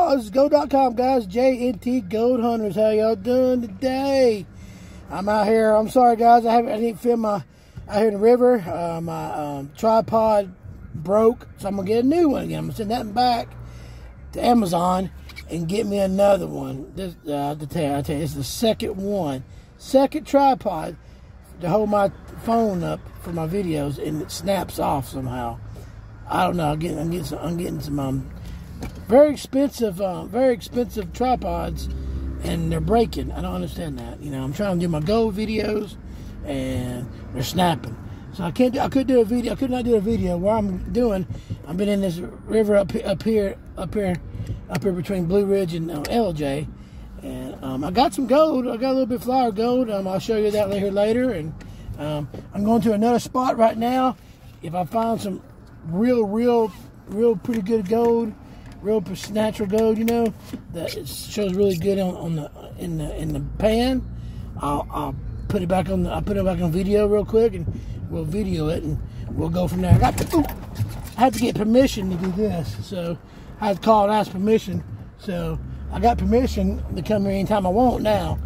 Oz, go.com, guys. J&T Gold Hunters. How y'all doing today? I'm out here. I'm sorry, guys. I haven't. I didn't film my out here in the river. Uh, my um, tripod broke, so I'm gonna get a new one again. I'm gonna send that back to Amazon and get me another one. This, uh, to tell you, I tell you, it's the second one, second tripod to hold my phone up for my videos, and it snaps off somehow. I don't know. I'm getting, I'm getting some, I'm getting some um, very expensive, uh, very expensive tripods, and they're breaking. I don't understand that. You know, I'm trying to do my Go videos, and they're snapping. So I can't. Do, I could do a video. I could not do a video. What I'm doing, I've been in this river up up here, up here, up here between Blue Ridge and uh, Ellijay, and um, I got some gold. I got a little bit of flour gold. Um, I'll show you that later. Later, and um, I'm going to another spot right now. If I find some real, real, real pretty good gold, real natural gold, you know, that shows really good on, on the in the in the pan. I'll, I'll put it back on. The, I'll put it back on video real quick, and we'll video it, and we'll go from there. I got to, ooh, I had to get permission to do this, so I had to call and ask permission. So I got permission to come here anytime I want now.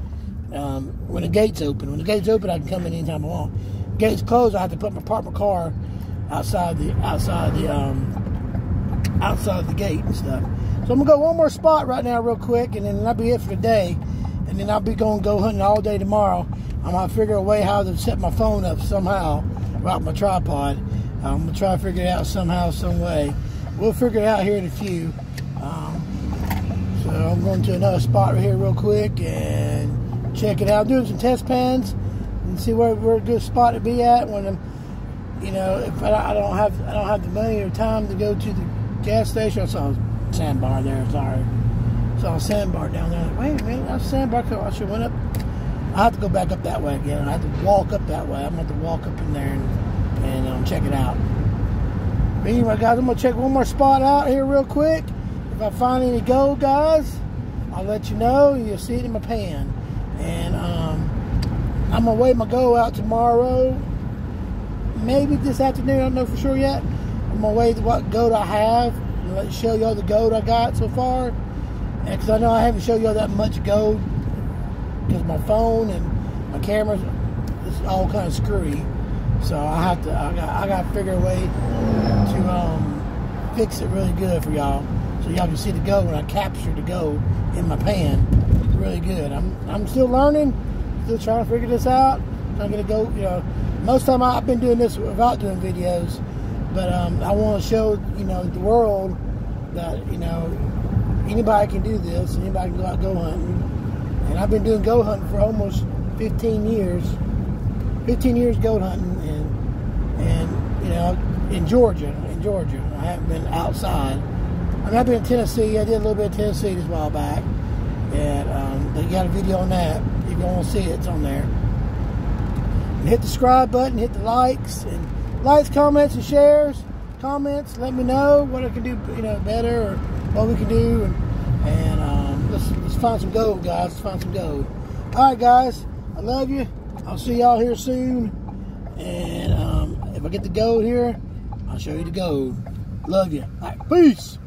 Um, when the gates open, when the gates open, I can come in anytime I want. Gates closed, I have to put my park my car outside the outside the um, outside the gate and stuff. So I'm gonna go one more spot right now, real quick, and then that'll be it for today. And then I'll be going to go hunting all day tomorrow. I'm gonna figure a way how to set my phone up somehow, without my tripod. I'm gonna try to figure it out somehow, some way. We'll figure it out here in a few. Um, so I'm going to another spot right here real quick and check it out. I'm doing some test pans and see where, where a good spot to be at when I'm you know, if I, don't have I don't have the money or time to go to the gas station, I saw a sandbar there. Sorry, saw a sandbar down there. Wait a minute, that's a sandbar. I should went up. I have to go back up that way again. I have to walk up that way. I'm going to have to walk up in there and, and um, check it out. But anyway, guys, I'm gonna check one more spot out here real quick. If I find any gold, guys, I'll let you know. You'll see it in my pan. And um, I'm gonna weigh my gold out tomorrow maybe this afternoon. I don't know for sure yet. I'm gonna wait what goat I have and let show y'all the goat I got so far. And because I know I haven't showed y'all that much goat because my phone and my camera is all kind of screwy. So I have to. I got. I got to figure a way to um, fix it really good for y'all, so y'all can see the goat when I capture the goat in my pan. Really good. I'm. I'm still learning. Still trying to figure this out. I'm gonna go. You know most time I've been doing this without doing videos, but um, I want to show you know the world that you know anybody can do this. Anybody can go out go hunting, and I've been doing go hunting for almost 15 years. 15 years goat hunting, and and you know in Georgia, in Georgia, I haven't been outside. I mean, I've been in Tennessee. I did a little bit of Tennessee this while back, and um, they got a video on that. If you want to see it, it's on there. And hit the subscribe button, hit the likes, and likes, comments, and shares. Comments, let me know what I can do, you know, better or what we can do, and, and um, let's let's find some gold, guys. Let's find some gold. All right, guys, I love you. I'll see y'all here soon, and um, if I get the gold here, I'll show you the gold. Love you. All right, peace.